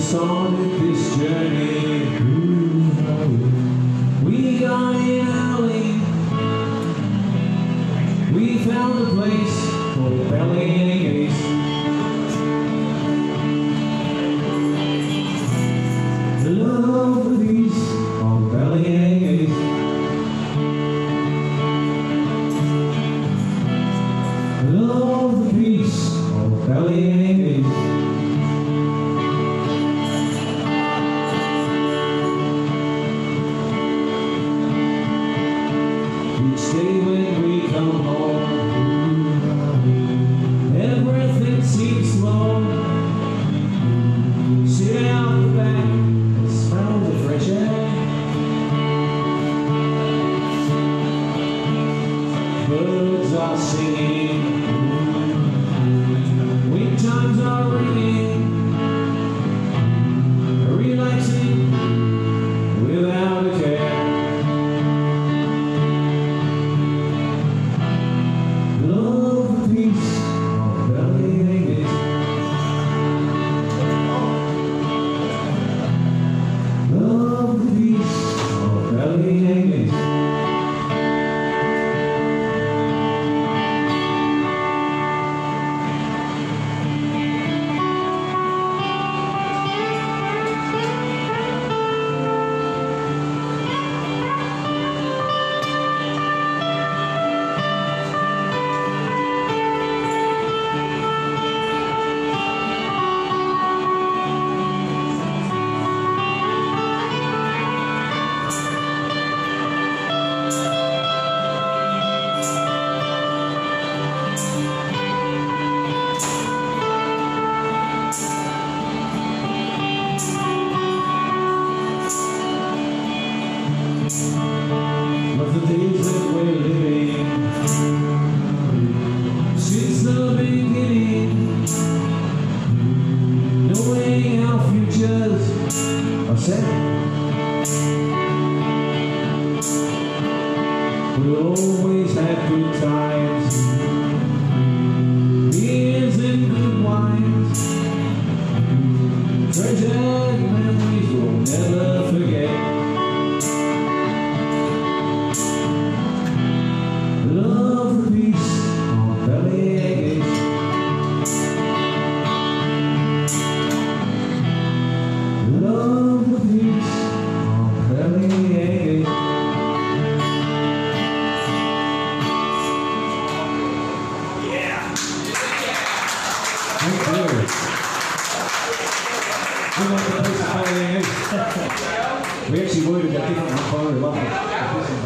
started this journey. We got in early. We found a place called Balliang East. The love peace of Balliang East. The love of peace of Balliang. Each day when we come home, everything seems slow. Sit out the back smell the fresh air. Birds are singing, set, we'll We actually voted that different from